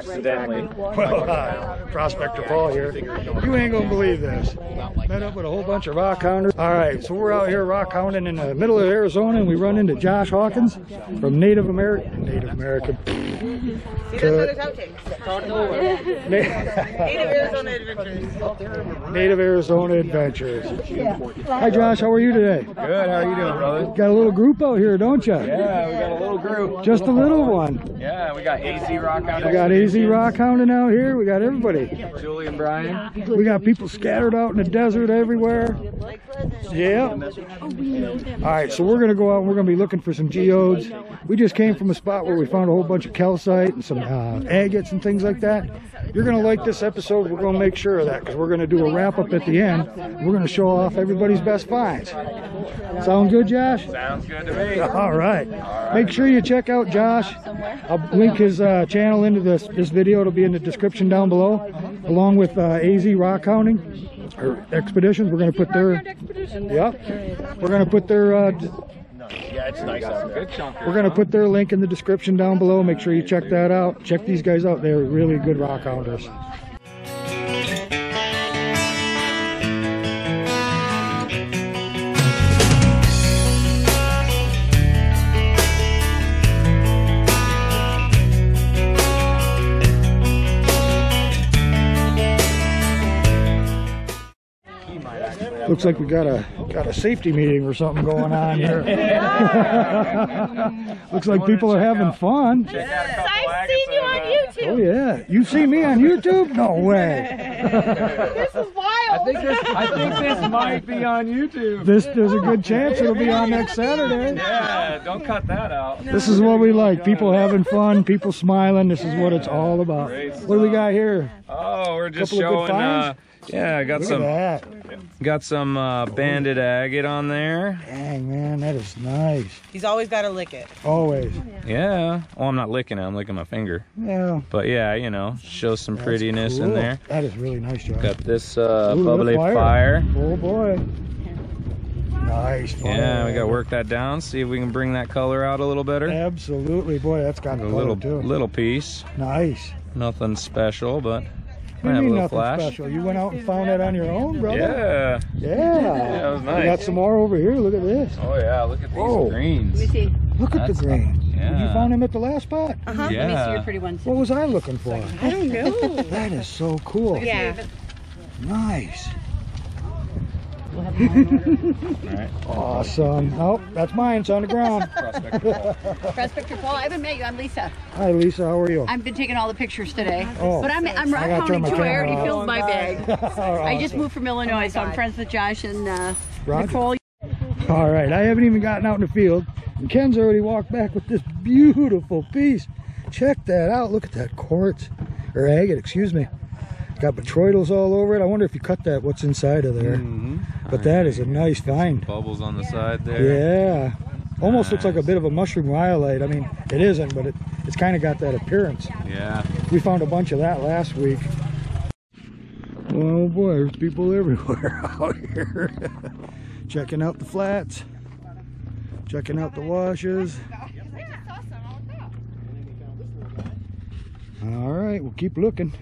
accidentally. Well, uh, Prospector Paul here. You ain't gonna believe this. Met up with a whole bunch of rock hounders. All right, so we're out here rock hounding in the middle of Arizona, and we run into Josh Hawkins from Native American. Native American. Native Arizona Adventures. Native Arizona Adventures. Hi, Josh. How are you today? Good. How are you doing, brother? Got a little group out here, don't you? Yeah, we got a little group. Just a little one. Yeah, we got AZ Rock out. We got AZ Rock hounding out here. We got everybody. Julie and Brian. We got people scattered out in the desert everywhere. Yeah. All right, so we're gonna go out and we're gonna be looking for some geodes. We just came from a spot where we found a whole bunch of calcite and some uh, agates and things like that. You're gonna like this episode. We're gonna make sure of that because we're gonna do a wrap up at the end. We're gonna show off everybody's best finds. Sound good, Josh? Sounds good to me. All right. Make sure you check out Josh. I'll link his uh, channel into this this video. It'll be in the description down below, along with uh, AZ Rock Hounding or Expeditions. We're going to put their yep. We're going to put their uh, d- Yeah, it's nice out Good chunk. we're going to put their link in the description down below. Make sure you check that out. Check these guys out. They're really good rock hounders. Looks like we got a got a safety meeting or something going on here. Looks like people are having fun. I've seen you on YouTube. Oh yeah, you see me on YouTube? No way. This is I wild. think this. I think this might be on YouTube. This there's a oh. good chance it'll be on next Saturday. Yeah, don't cut that out. This is what we like. People having fun, people smiling. This is what it's all about. What do we got here? Oh, we're just Couple of good showing. Uh, yeah, I got Look some. at that. Got some uh, banded agate on there. Dang man, that is nice. He's always got to lick it. Always. Yeah. Well, I'm not licking it. I'm licking my finger. Yeah. But yeah, you know, shows some that's prettiness in there. That is really nice, Josh. Got this uh, Ooh, bubbly look, fire. Oh boy. Nice fire. Yeah, we got to work that down. See if we can bring that color out a little better. Absolutely, boy. That's got A a little too. little piece. Nice. Nothing special, but What do might you mean nothing flash. special? You went out and found that on your own, brother? Yeah. Yeah. it was We nice. got some more over here. Look at this. Oh yeah, look at these Whoa. greens. Let me see. Look at That's the green. yeah. You found him at the last spot? Uh-huh. Let me see your pretty ones. What was I looking for? I don't know. That is so cool. yeah. Nice. We'll have them all in order. All right. Awesome. Oh, that's mine. It's on the ground. Prospector Paul, I haven't met you. I'm Lisa. Hi, Lisa. How are you? I've been taking all the pictures today. Oh. But I'm, I'm rock I gotta hounding too. I already off. filled my bag. I just moved from Illinois, so I'm friends with Josh and uh, Nicole. All right. I haven't even gotten out in the field. And Ken's already walked back with this beautiful piece. Check that out. Look at that quartz. Or agate, excuse me. Got botryoidals all over it. I wonder if you cut that, what's inside of there. Mhm. But that is a nice find. Bubbles on the side there. Yeah. Almost looks like a bit of a mushroom rhyolite. I mean, it isn't, but it, it's kind of got that appearance. Yeah. We found a bunch of that last week. Oh boy, there's people everywhere out here. checking out the flats, checking out the washes. All right, we'll keep looking.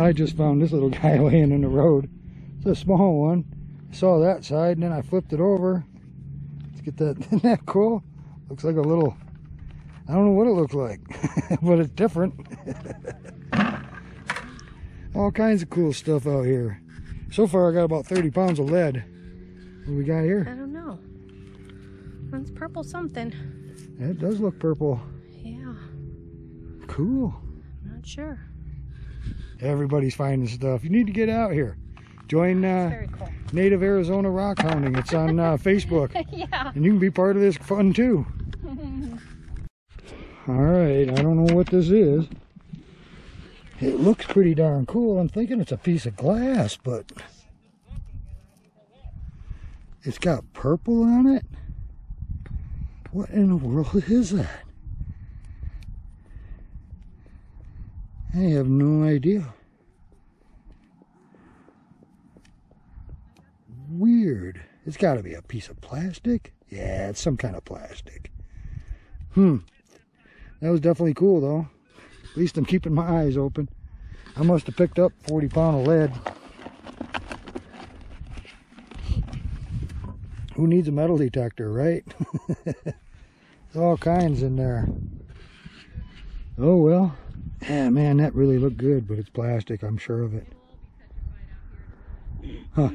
I just found this little guy laying in the road. It's a small one. I saw that side and then I flipped it over. Let's get that. Isn't that cool? Looks like a little, I don't know what it looked like, but it's different. All kinds of cool stuff out here. So far I got about 30 pounds of lead. What do we got here? I don't know. That's purple something. It does look purple. Yeah, Cool. not sure. Everybody's finding stuff. You need to get out here. Join uh, cool. Native Arizona Rock Hounding. It's on uh, Facebook. yeah. And you can be part of this fun too. All right, I don't know what this is. It looks pretty darn cool. I'm thinking it's a piece of glass, but it's got purple on it. What in the world is that? I have no idea. Weird. It's got to be a piece of plastic. Yeah, it's some kind of plastic. Hmm. That was definitely cool, though. At least I'm keeping my eyes open. I must have picked up 40 pound of lead. Who needs a metal detector, right? There's all kinds in there. Oh well. Yeah, man, that really looked good, but it's plastic. I'm sure of it. Huh.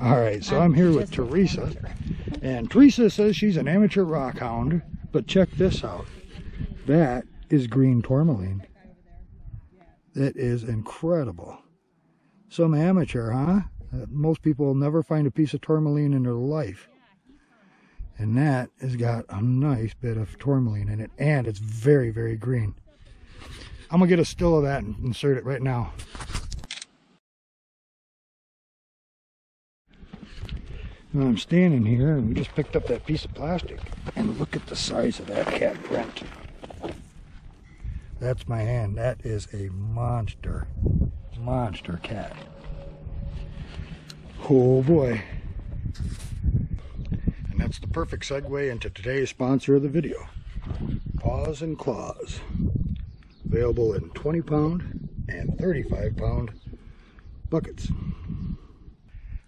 All right, so I'm here with Teresa, and Teresa says she's an amateur rock hound, but check this out. That is green tourmaline. That is incredible. Some amateur, huh? Uh, most people will never find a piece of tourmaline in their life. And that has got a nice bit of tourmaline in it, and it's very, very green. I'm gonna get a still of that and insert it right now. Now I'm standing here and we just picked up that piece of plastic and look at the size of that cat print. That's my hand. That is a monster, monster cat. Oh boy. Perfect segue into today's sponsor of the video. Paws and Claws. Available in 20 pound and 35 pound buckets.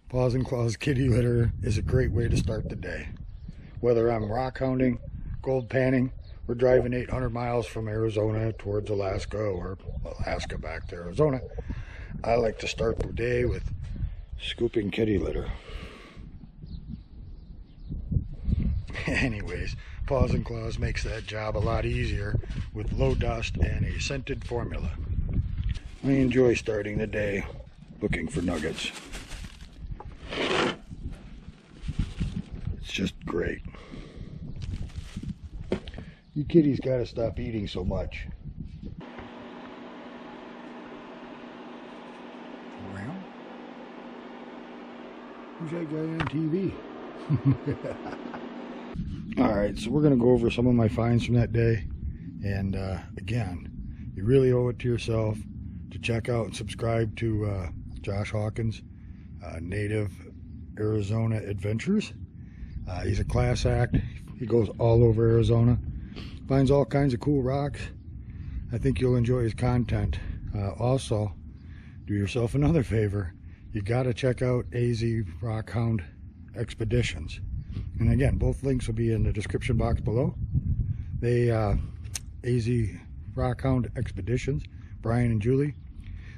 Paws and Claws kitty litter is a great way to start the day. Whether I'm rock hounding, gold panning, or driving 800 miles from Arizona towards Alaska or Alaska back to Arizona, I like to start the day with scooping kitty litter. Anyways, Paws and Claws makes that job a lot easier with low dust and a scented formula. I enjoy starting the day looking for nuggets. It's just great. You kitties gotta stop eating so much. Well, who's that guy on TV? All right, so we're gonna go over some of my finds from that day. And uh, again, you really owe it to yourself to check out and subscribe to uh, Josh Hawkins, uh, Native Arizona Adventures. Uh, he's a class act. He goes all over Arizona, finds all kinds of cool rocks. I think you'll enjoy his content. Uh, also, do yourself another favor. You got to check out AZ Rockhound Expeditions. And again, both links will be in the description box below. They, uh, AZ Rockhound Expeditions, Brian and Julie,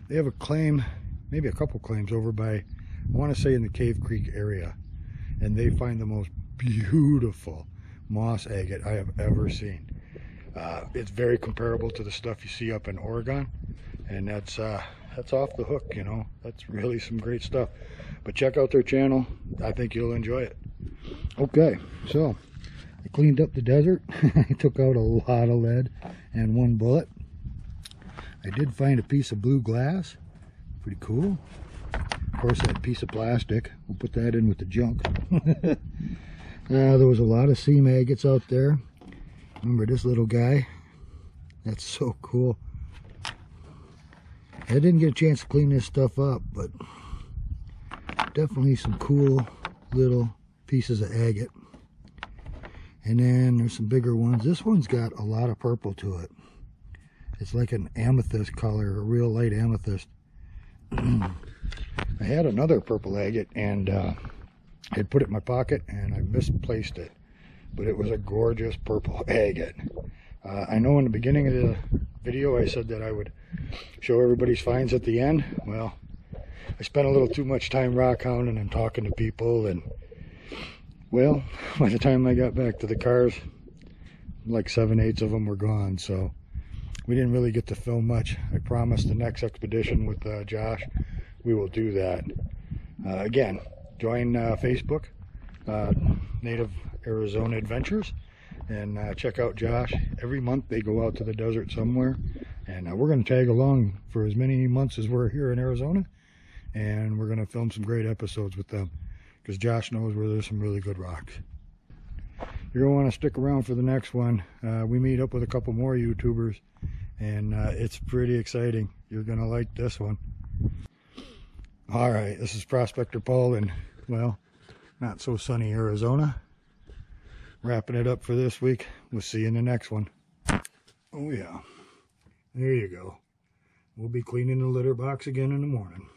they have a claim, maybe a couple claims over by, I want to say in the Cave Creek area. And they find the most beautiful moss agate I have ever seen. Uh, it's very comparable to the stuff you see up in Oregon. And that's, uh, that's off the hook, you know. That's really some great stuff. But check out their channel. I think you'll enjoy it. Okay, so I cleaned up the desert. I took out a lot of lead and one bullet. I did find a piece of blue glass. Pretty cool. Of course, that piece of plastic. We'll put that in with the junk. uh, there was a lot of seam agates out there. Remember this little guy? That's so cool. I didn't get a chance to clean this stuff up, but definitely some cool little pieces of agate. And then there's some bigger ones. This one's got a lot of purple to it. It's like an amethyst color, a real light amethyst. I had another purple agate and uh, I had put it in my pocket and I misplaced it. But it was a gorgeous purple agate. Uh, I know in the beginning of the video I said that I would show everybody's finds at the end. Well, I spent a little too much time rock hounding and talking to people and well, by the time I got back to the cars, like seven eighths of them were gone. So we didn't really get to film much. I promised the next expedition with uh, Josh, we will do that. Uh, again, join uh, Facebook, uh, Native Arizona Adventures, and uh, check out Josh. Every month they go out to the desert somewhere, and uh, we're going to tag along for as many months as we're here in Arizona, and we're going to film some great episodes with them because Josh knows where there's some really good rocks. You're going to want to stick around for the next one. Uh, we meet up with a couple more YouTubers, and uh, it's pretty exciting. You're going to like this one. All right, this is Prospector Paul in, well, not so sunny Arizona. Wrapping it up for this week. We'll see you in the next one. Oh, yeah. There you go. We'll be cleaning the litter box again in the morning.